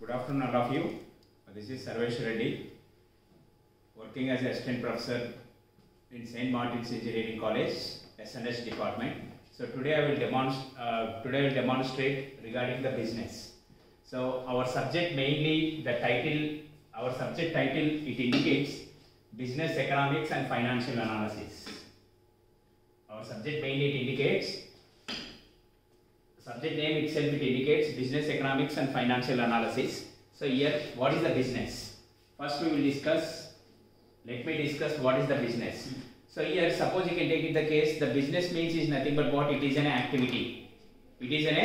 Good afternoon, all of you. This is Sarvesh Reddy, working as assistant professor in St. Martin's Engineering College, SNS department. So today I will demonstrate, uh, today I will demonstrate regarding the business. So our subject mainly, the title, our subject title, it indicates business economics and financial analysis. Our subject mainly it indicates subject name itself it indicates business economics and financial analysis. So here what is the business? First we will discuss, let me discuss what is the business. So here suppose you can take it the case the business means is nothing but what it is an activity. It is an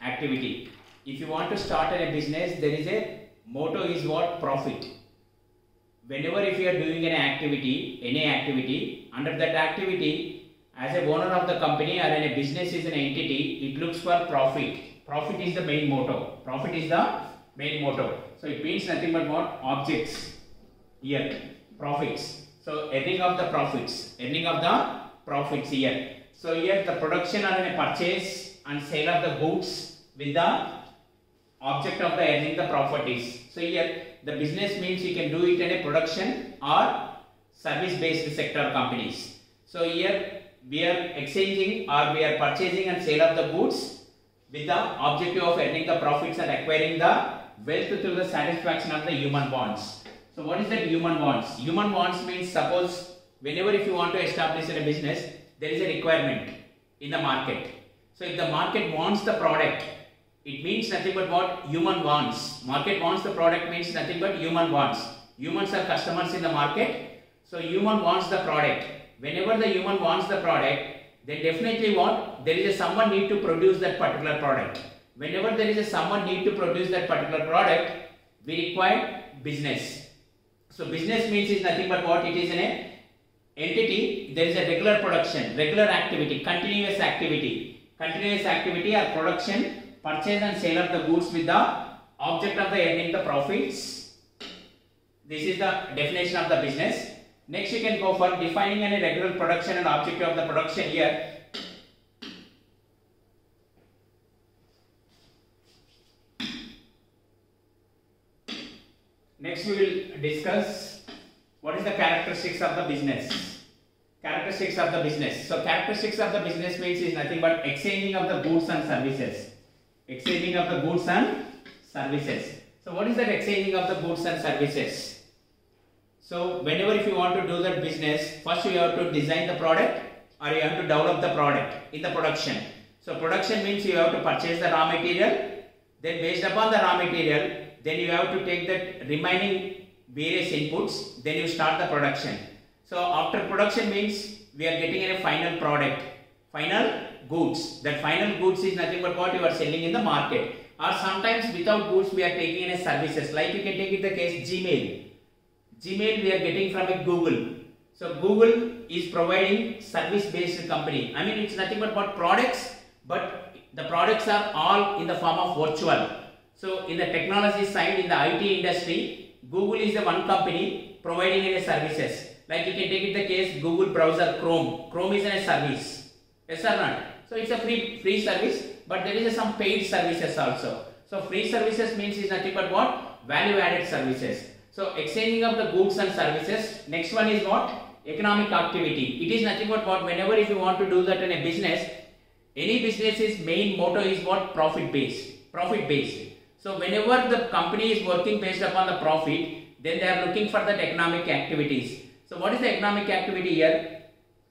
activity. If you want to start a business there is a motto is what profit. Whenever if you are doing an activity, any activity, under that activity as a owner of the company or in a business is an entity, it looks for profit. Profit is the main motto. Profit is the main motto. So it means nothing but what? Objects. Here, profits. So earning of the profits. Earning of the profits here. So here the production or a purchase and sale of the goods with the object of the earning the profit is. So here the business means you can do it in a production or service based sector companies. So here we are exchanging or we are purchasing and sale of the goods with the objective of earning the profits and acquiring the wealth through the satisfaction of the human wants. So what is that human wants? Human wants means suppose whenever if you want to establish a business, there is a requirement in the market. So if the market wants the product, it means nothing but what human wants. Market wants the product means nothing but human wants. Humans are customers in the market. So human wants the product whenever the human wants the product, they definitely want, there is a someone need to produce that particular product. Whenever there is a someone need to produce that particular product, we require business. So business means is nothing but what it is in a entity, there is a regular production, regular activity, continuous activity. Continuous activity or production, purchase and sale of the goods with the object of the earning the profits. This is the definition of the business. Next you can go for defining any regular production and objective of the production here. Next we will discuss what is the characteristics of the business. Characteristics of the business. So characteristics of the business means is nothing but exchanging of the goods and services. Exchanging of the goods and services. So what is that exchanging of the goods and services? So whenever if you want to do that business, first you have to design the product or you have to develop the product in the production. So production means you have to purchase the raw material, then based upon the raw material, then you have to take the remaining various inputs, then you start the production. So after production means we are getting a final product, final goods. That final goods is nothing but what you are selling in the market. Or sometimes without goods we are taking in a services. Like you can take it the case Gmail. Gmail we are getting from a Google. So Google is providing service based company. I mean it's nothing but what products but the products are all in the form of virtual. So in the technology side in the IT industry Google is the one company providing any services. Like you can take it the case Google browser Chrome. Chrome is a service. Yes or not? So it's a free free service but there is some paid services also. So free services means is nothing but what? Value added services. So exchanging of the goods and services. Next one is what? Economic activity. It is nothing but what whenever if you want to do that in a business, any business's main motto is what? Profit based. Profit based. So whenever the company is working based upon the profit, then they are looking for that economic activities. So what is the economic activity here?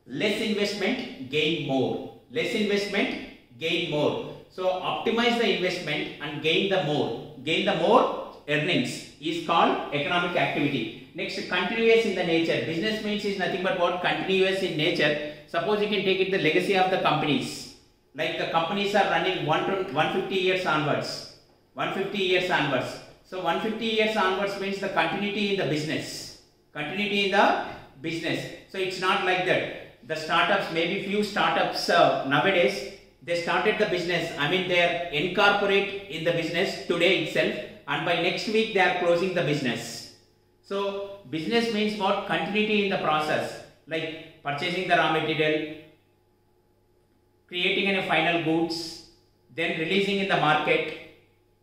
Less investment, gain more. Less investment, gain more. So optimize the investment and gain the more. Gain the more earnings is called economic activity. Next, continuous in the nature. Business means is nothing but what continuous in nature. Suppose you can take it the legacy of the companies. Like the companies are running 1 to 150 years onwards. 150 years onwards. So 150 years onwards means the continuity in the business. Continuity in the business. So it's not like that. The startups, maybe few startups uh, nowadays, they started the business. I mean they are incorporate in the business today itself and by next week they are closing the business. So business means what? Continuity in the process like purchasing the raw material, creating any final goods, then releasing in the market,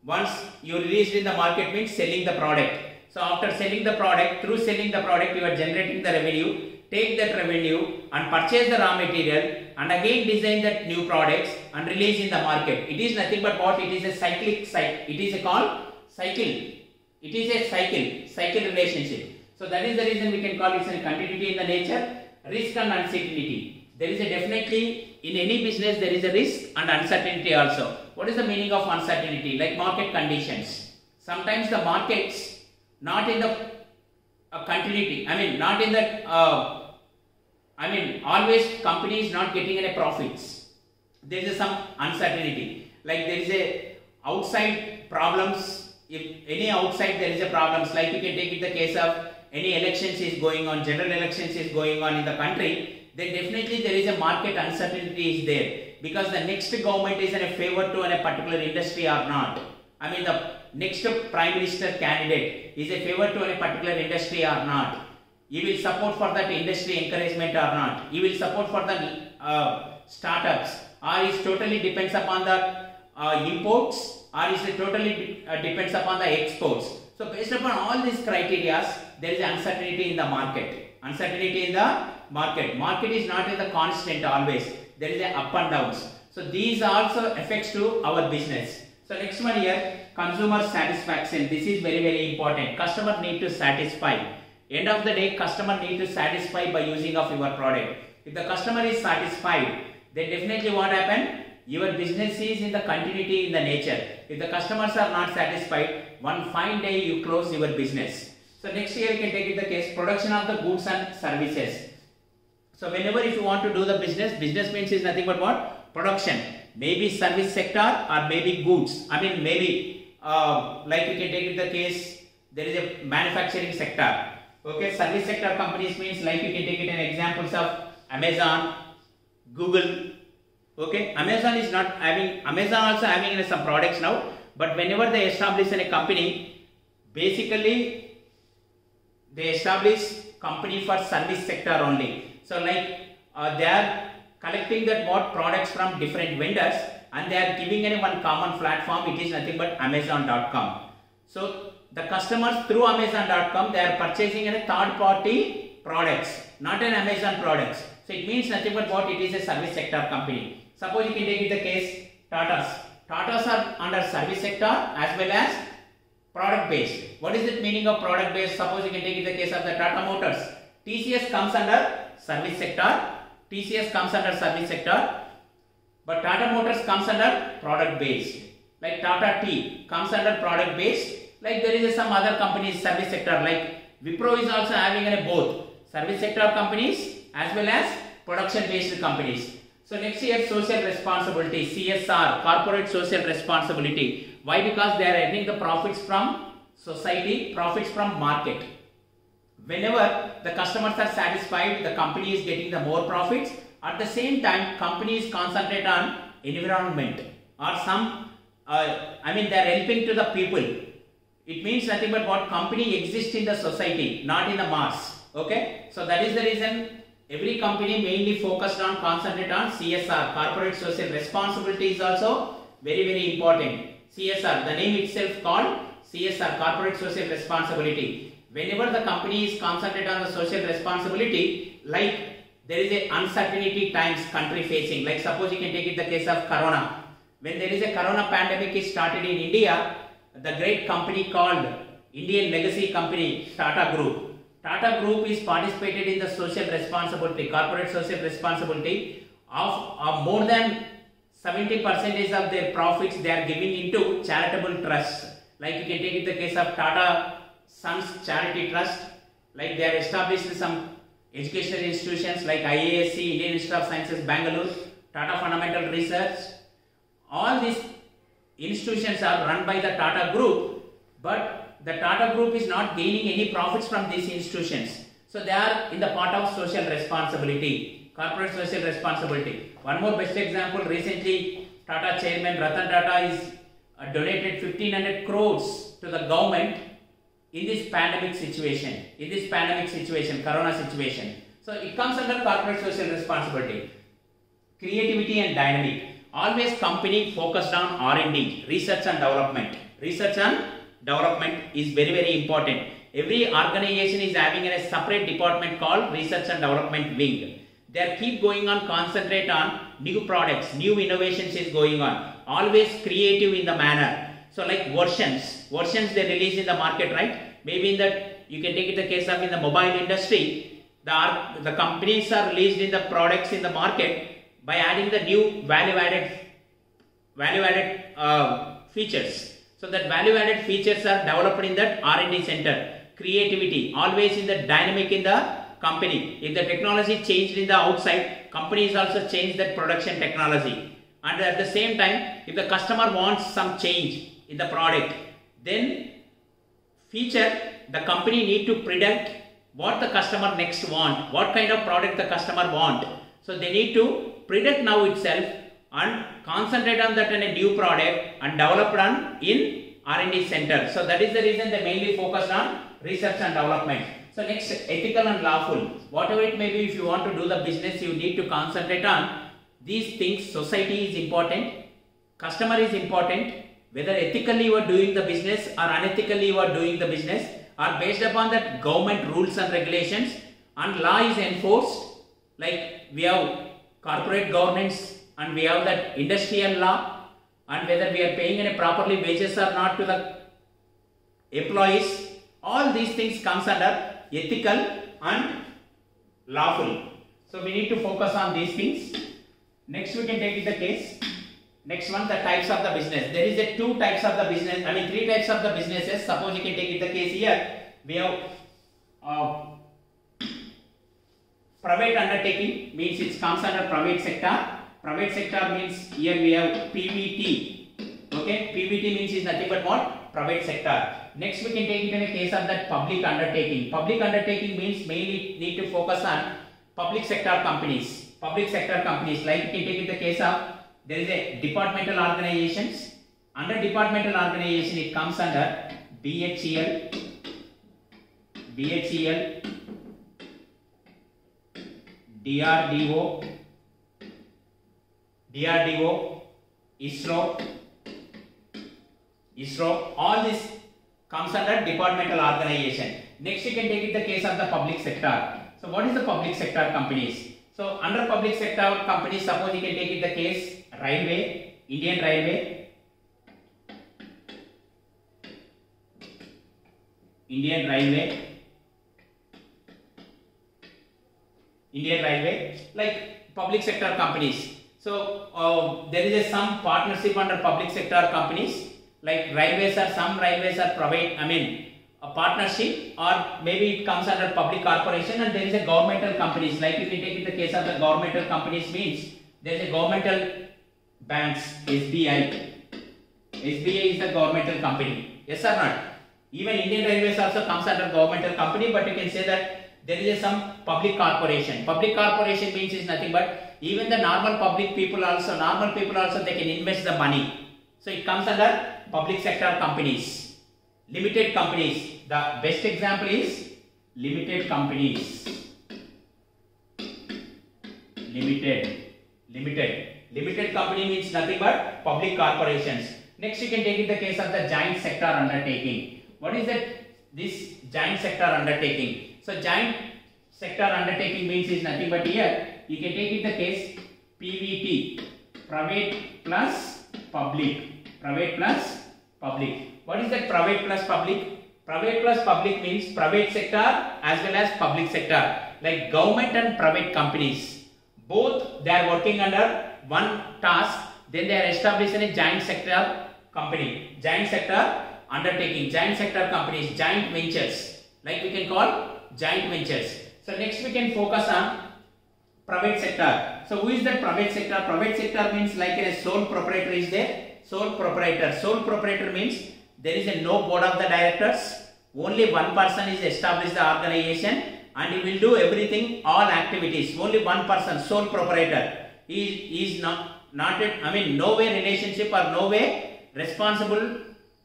Once you released in the market means selling the product. So after selling the product, through selling the product, you are generating the revenue. Take that revenue and purchase the raw material and again design that new products and release in the market. It is nothing but what it is a cyclic cycle. It is a called cycle. It is a cycle, cycle relationship. So that is the reason we can call it a continuity in the nature, risk and uncertainty. There is a definitely in any business there is a risk and uncertainty also. What is the meaning of uncertainty? Like market conditions. Sometimes the markets not in the uh, continuity. I mean not in the. Uh, I mean always companies not getting any profits. There is some uncertainty. Like there is a outside problems. If any outside there is a problems. Like you can take it the case of any elections is going on, general elections is going on in the country, then definitely there is a market uncertainty is there because the next government is in a favor to a particular industry or not. I mean the next prime minister candidate is a favor to a particular industry or not. He will support for that industry encouragement or not. He will support for the uh, startups or is totally depends upon the uh, imports or is it totally uh, depends upon the exports. So based upon all these criteria, there is uncertainty in the market. Uncertainty in the market. Market is not in the constant always. There is a up and downs. So these also affects to our business. So next one here, consumer satisfaction. This is very very important. Customer need to satisfy. End of the day, customer need to satisfy by using of your product. If the customer is satisfied, then definitely what happen? Your business is in the continuity in the nature. If the customers are not satisfied, one fine day you close your business. So next year you can take it the case production of the goods and services. So whenever if you want to do the business, business means is nothing but what? Production. Maybe service sector or maybe goods. I mean maybe uh, like you can take it the case there is a manufacturing sector. Okay, service sector companies means like you can take it in examples of Amazon, Google. Okay, Amazon is not having Amazon also having some products now, but whenever they establish a company, basically they establish company for service sector only. So like uh, they are collecting that what products from different vendors and they are giving any one common platform. It is nothing but Amazon.com. So the customers through Amazon.com they are purchasing a third party products, not an Amazon products. So it means nothing but what it is a service sector company. Suppose you can take it the case Tatas. Tatas are under service sector as well as product based. What is the meaning of product based? Suppose you can take it the case of the Tata Motors. TCS comes under service sector. TCS comes under service sector. But Tata Motors comes under product based. Like Tata Tea comes under product based. Like there is some other companies service sector like Wipro is also having a both service sector companies as well as production based companies. So next year social responsibility CSR corporate social responsibility. Why? Because they are earning the profits from society, profits from market. Whenever the customers are satisfied, the company is getting the more profits. At the same time, companies concentrate on environment or some. Uh, I mean, they are helping to the people. It means nothing but what company exists in the society, not in the mass. Okay, so that is the reason every company mainly focused on concentrate on CSR, corporate social responsibility is also very very important. CSR, the name itself called CSR, corporate social responsibility. Whenever the company is concentrate on the social responsibility, like there is a uncertainty times country facing, like suppose you can take it the case of Corona. When there is a Corona pandemic is started in India, the great company called Indian legacy company Tata Group Tata Group is participated in the social responsibility, corporate social responsibility of, of more than 70 percentage of their profits they are giving into charitable trusts. Like you can take the case of Tata Sons Charity Trust, like they are established some educational institutions like IISc, Indian Institute of Sciences, Bangalore, Tata Fundamental Research. All these institutions are run by the Tata Group, but the Tata Group is not gaining any profits from these institutions. So they are in the part of social responsibility, corporate social responsibility. One more best example, recently Tata chairman Ratan Tata is uh, donated 1500 crores to the government in this pandemic situation, in this pandemic situation, corona situation. So it comes under corporate social responsibility. Creativity and dynamic. Always company focused on R&D, research and development Research and development is very very important. Every organization is having a separate department called research and development wing. They keep going on concentrate on new products, new innovations is going on. Always creative in the manner. So like versions, versions they release in the market, right? Maybe in that you can take it the case of in the mobile industry, the, the companies are released in the products in the market by adding the new value added value added uh, features. So that value added features are developed in that R&D center. Creativity always in the dynamic in the company. If the technology changed in the outside, companies also change that production technology. And at the same time, if the customer wants some change in the product, then feature the company need to predict what the customer next want, what kind of product the customer want. So they need to predict now itself and concentrate on that in a new product and develop on in R&D center. So that is the reason they mainly focused on research and development. So next, ethical and lawful. Whatever it may be, if you want to do the business, you need to concentrate on these things. Society is important, customer is important, whether ethically you are doing the business or unethically you are doing the business are based upon that government rules and regulations and law is enforced like we have corporate governance and we have that industrial law. And whether we are paying any properly wages or not to the employees all these things comes under ethical and lawful. So we need to focus on these things. Next we can take it the case. Next one the types of the business. There is a two types of the business i mean three types of the businesses. Suppose you can take it the case here. We have uh, private undertaking means it comes under private sector private sector means here we have pvt okay? Pvt means is nothing but what? Private sector. Next we can take it in a case of that public undertaking. Public undertaking means mainly need to focus on public sector companies. Public sector companies. Like you can take it the case of there is a departmental organizations. Under departmental organization it comes under bhel bhel drdo drdo isro isro all this comes under departmental organization. Next you can take it the case of the public sector. So what is the public sector companies? So under public sector companies suppose you can take it the case railway indian railway indian railway indian railway like public sector companies so uh, there is a some partnership under public sector companies like railways or some railways are provide i mean a partnership or maybe it comes under public corporation and there is a governmental companies like if you take the case of the governmental companies means there is a governmental banks SBI SBI is the governmental company yes or not? Even Indian Railways also comes under governmental company but you can say that there is some public corporation. Public corporation means is nothing but even the normal public people also normal people also they can invest the money. So it comes under public sector companies. Limited companies. The best example is limited companies. Limited. Limited. Limited company means nothing but public corporations. Next you can take it the case of the joint sector undertaking. What is that this joint sector undertaking so joint sector undertaking means is nothing but here. You can take it the case pvt private plus public. Private plus public. What is that private plus public? Private plus public means private sector as well as public sector. Like government and private companies. Both they are working under one task then they are establishing a joint sector company. Joint sector undertaking. Joint sector companies joint ventures. Like we can call joint ventures. So next we can focus on private sector. So who is that private sector? Private sector means like a sole proprietor is there. Sole proprietor. Sole proprietor means there is a no board of the directors. Only one person is established the organization and he will do everything all activities. Only one person sole proprietor. He is not not a, i mean no way relationship or no way responsible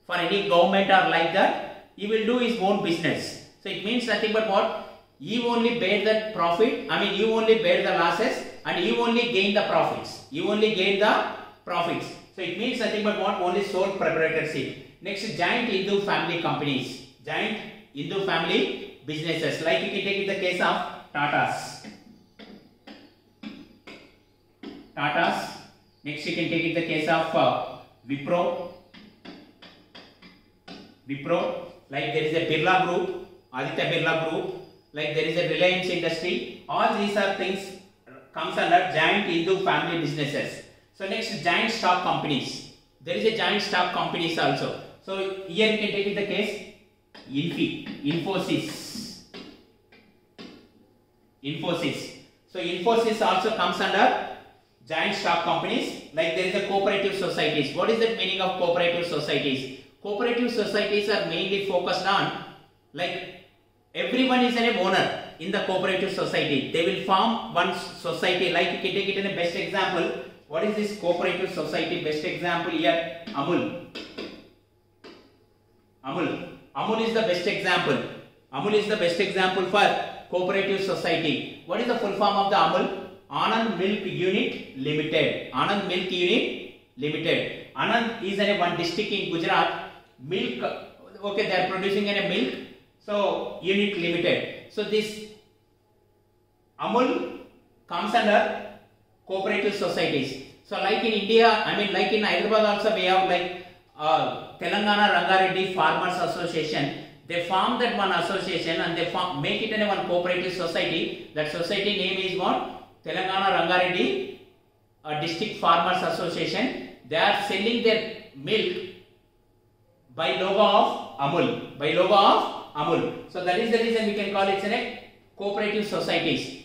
for any government or like that. He will do his own business so it means nothing but what you only bear the profit i mean you only bear the losses and you only gain the profits you only gain the profits so it means nothing but what only sole proprietorship Next, joint Hindu family companies. Joint Hindu family businesses. Like you can take it the case of Tatas. Tatas. Next, you can take it the case of uh, Wipro. Wipro. Like there is a Birla Group, Aditya Birla Group. Like there is a Reliance Industry. All these are things uh, comes under joint Hindu family businesses. So next, joint stock companies. There is a joint stock companies also. So here you can take the case Infi, Infosys. Infosys. So Infosys also comes under joint stock companies like there is a cooperative societies. What is the meaning of cooperative societies? Cooperative societies are mainly focused on like everyone is an owner in the cooperative society. They will form one society like you can take it in a best example. What is this cooperative society? Best example here Amul. Amul. Amul is the best example. Amul is the best example for cooperative society. What is the full form of the Amul? Anand Milk Unit Limited. Anand Milk Unit Limited. Anand is in a one district in Gujarat. Milk, okay, they are producing in a milk. So, unit limited. So, this Amul comes under cooperative societies. So, like in India, I mean, like in Hyderabad also we have like uh, Telangana Rangareddy Farmers Association. They form that one association and they form, make it in one cooperative society. That society name is what? Telangana Rangareddy uh, District Farmers Association. They are selling their milk by logo of Amul. By logo of Amul. So that is the reason we can call it a cooperative societies.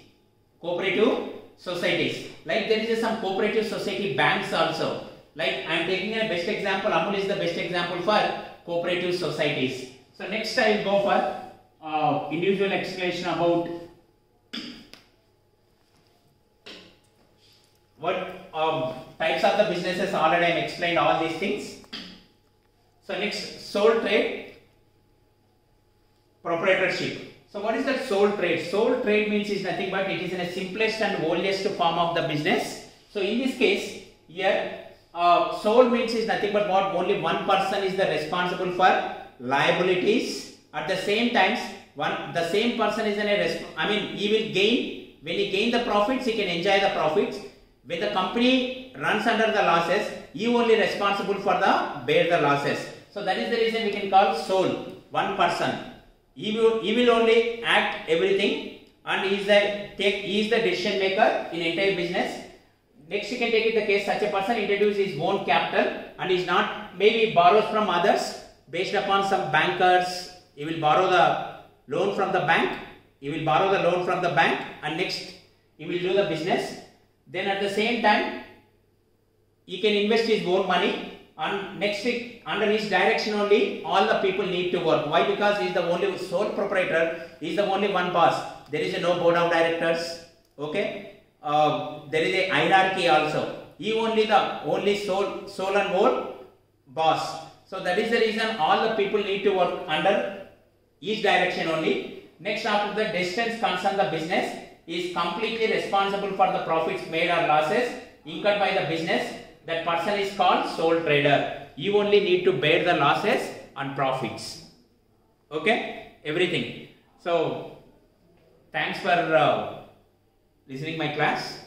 Cooperative societies. Like there is some cooperative society banks also. Like I am taking a best example. Amul is the best example for cooperative societies. So next I will go for uh, individual explanation about what um, types of the businesses already I have explained all these things. So next sole trade proprietorship. So what is that sole trade? Sole trade means is nothing but it is in a simplest and oldest form of the business. So in this case here uh, sole means is nothing but what only one person is the responsible for liabilities. At the same times one the same person is in a I mean he will gain when he gain the profits he can enjoy the profits when the company runs under the losses, you only responsible for the bear the losses. So that is the reason we can call sole, one person. He will, only act everything and he is the take he is the decision maker in entire business. Next you can take it the case such a person introduces his own capital and is not maybe borrows from others based upon some bankers. He will borrow the loan from the bank. He will borrow the loan from the bank and next he will do the business then at the same time he can invest his own money and next week under his direction only all the people need to work. Why? Because he is the only sole proprietor he is the only one boss. There is a no board of directors okay? Uh, there is a hierarchy also. He only the only sole sole and whole boss. So that is the reason all the people need to work under each direction only. Next after the distance concern the business. Is completely responsible for the profits made or losses incurred by the business. That person is called sole trader. You only need to bear the losses and profits. Okay, everything. So, thanks for uh, listening my class.